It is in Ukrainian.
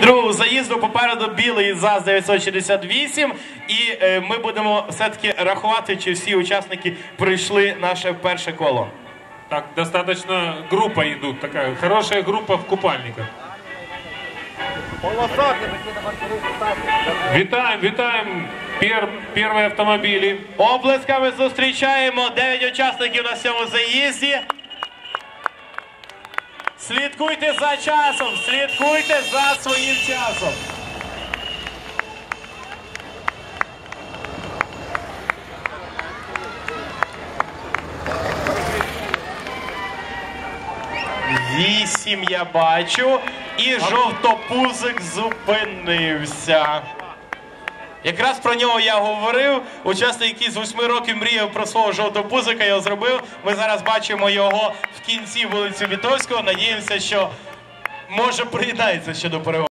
Другого заїзду попереду білий ЗАЗ 968 і е, ми будемо все-таки рахувати, чи всі учасники пройшли наше перше коло. Так, достаточно группа идут, такая хорошая группа в купальниках. Витаем, витаем пер, первые автомобили. Оплесками зустрічаємо 9 учасників на цьому заїзді. Слідкуйте за часом, слідкуйте за своїм часом. Вісім я бачу, і жовтопузик зупинився. Якраз про нього я говорив. Учасник, який з восьми років мріяв про свого жовтопузика, його зробив. Ми зараз бачимо його в кінці вулиці Вітовського. Надіємося, що може приєднається ще до перемоги.